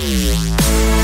Música